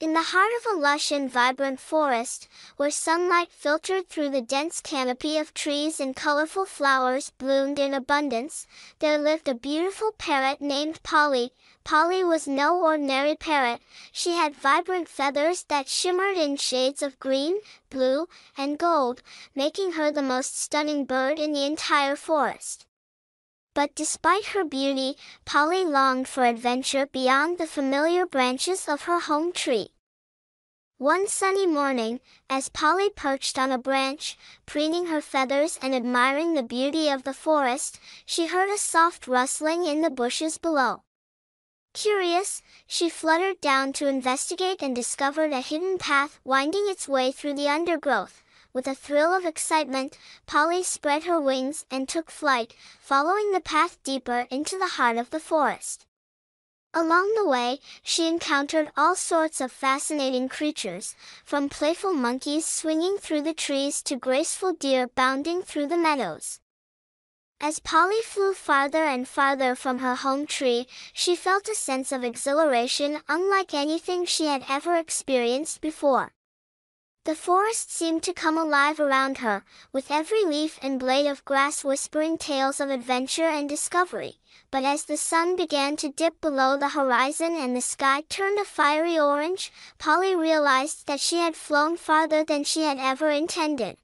the heart of a lush and vibrant forest, where sunlight filtered through the dense canopy of trees and colorful flowers bloomed in abundance, there lived a beautiful parrot named Polly. Polly was no ordinary parrot. She had vibrant feathers that shimmered in shades of green, blue, and gold, making her the most stunning bird in the entire forest. But despite her beauty, Polly longed for adventure beyond the familiar branches of her home tree. One sunny morning, as Polly perched on a branch, preening her feathers and admiring the beauty of the forest, she heard a soft rustling in the bushes below. Curious, she fluttered down to investigate and discovered a hidden path winding its way through the undergrowth. With a thrill of excitement, Polly spread her wings and took flight, following the path deeper into the heart of the forest. Along the way, she encountered all sorts of fascinating creatures, from playful monkeys swinging through the trees to graceful deer bounding through the meadows. As Polly flew farther and farther from her home tree, she felt a sense of exhilaration unlike anything she had ever experienced before. The forest seemed to come alive around her, with every leaf and blade of grass whispering tales of adventure and discovery. But as the sun began to dip below the horizon and the sky turned a fiery orange, Polly realized that she had flown farther than she had ever intended.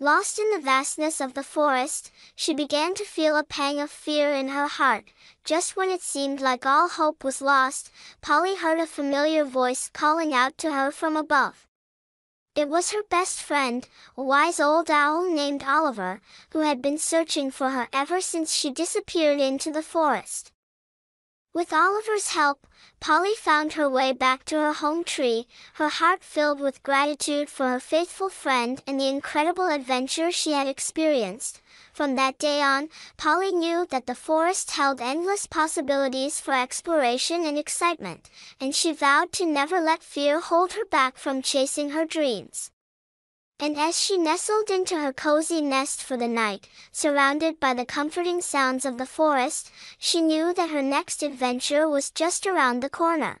Lost in the vastness of the forest, she began to feel a pang of fear in her heart. Just when it seemed like all hope was lost, Polly heard a familiar voice calling out to her from above. It was her best friend, a wise old owl named Oliver, who had been searching for her ever since she disappeared into the forest. With Oliver's help, Polly found her way back to her home tree, her heart filled with gratitude for her faithful friend and the incredible adventure she had experienced. From that day on, Polly knew that the forest held endless possibilities for exploration and excitement, and she vowed to never let fear hold her back from chasing her dreams. And as she nestled into her cozy nest for the night, surrounded by the comforting sounds of the forest, she knew that her next adventure was just around the corner.